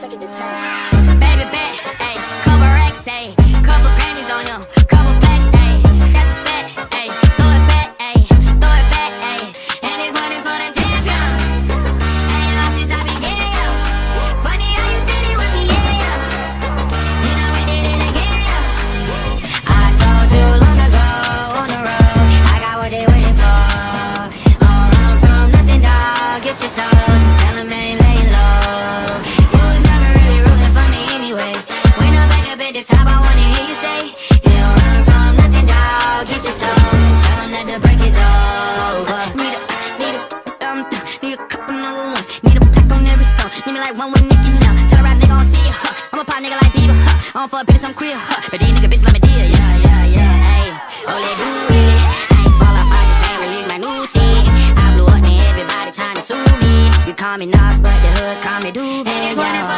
took it to me like one with Nicki now. Tell a rap nigga I don't see ya, huh. I'm a pop nigga like Bieber, huh. I don't fuck bitches, I'm queer, huh. But these nigga bitches let me deal, yeah, yeah, yeah. Ayy, oh, let do it. I ain't fall off, I just ain't release my new shit. I blew up, and everybody tryna sue me. You call me Nas, but the hood call me Doobie. And this one is for